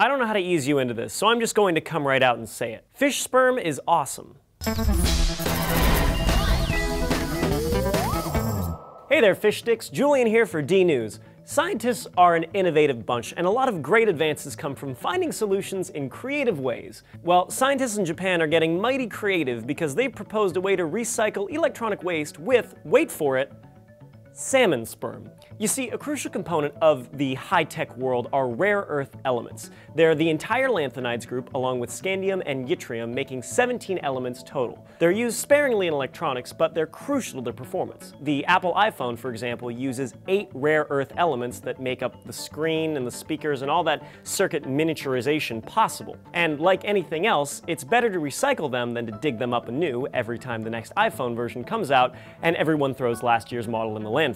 I don't know how to ease you into this, so I'm just going to come right out and say it. Fish sperm is awesome. Hey there, fish sticks. Julian here for D News. Scientists are an innovative bunch, and a lot of great advances come from finding solutions in creative ways. Well, scientists in Japan are getting mighty creative because they've proposed a way to recycle electronic waste with, wait for it, salmon sperm. You see, a crucial component of the high-tech world are rare earth elements. They're the entire lanthanides group along with scandium and yttrium making 17 elements total. They're used sparingly in electronics, but they're crucial to their performance. The Apple iPhone, for example, uses eight rare earth elements that make up the screen and the speakers and all that circuit miniaturization possible. And like anything else, it's better to recycle them than to dig them up anew every time the next iPhone version comes out and everyone throws last year's model in the landfill.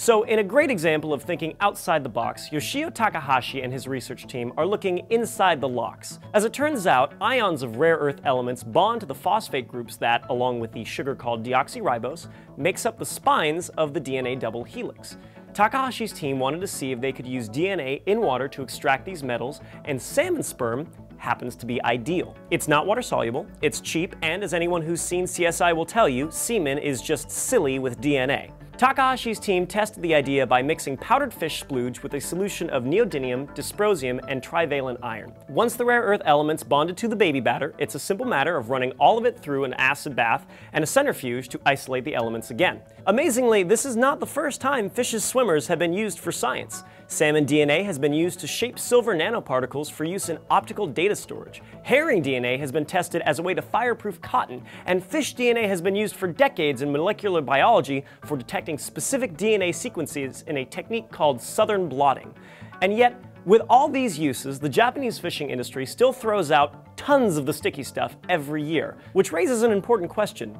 So in a great example of thinking outside the box, Yoshio Takahashi and his research team are looking inside the lox. As it turns out, ions of rare earth elements bond to the phosphate groups that, along with the sugar called deoxyribose, makes up the spines of the DNA double helix. Takahashi's team wanted to see if they could use DNA in water to extract these metals, and salmon sperm happens to be ideal. It's not water soluble, it's cheap, and as anyone who's seen CSI will tell you, semen is just silly with DNA. Takahashi's team tested the idea by mixing powdered fish splooge with a solution of neodymium, dysprosium, and trivalent iron. Once the rare earth elements bonded to the baby batter, it's a simple matter of running all of it through an acid bath and a centrifuge to isolate the elements again. Amazingly, this is not the first time fish's swimmers have been used for science. Salmon DNA has been used to shape silver nanoparticles for use in optical data storage. Herring DNA has been tested as a way to fireproof cotton, and fish DNA has been used for decades in molecular biology for detecting specific DNA sequences in a technique called southern blotting. And yet, with all these uses, the Japanese fishing industry still throws out tons of the sticky stuff every year, which raises an important question.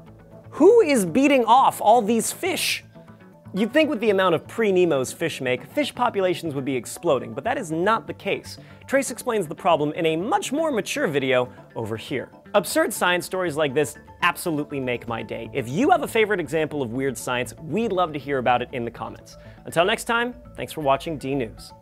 Who is beating off all these fish? You'd think with the amount of pre-Nemos fish make, fish populations would be exploding, but that is not the case. Trace explains the problem in a much more mature video over here. Absurd science stories like this absolutely make my day. If you have a favorite example of weird science, we'd love to hear about it in the comments. Until next time, thanks for watching D News.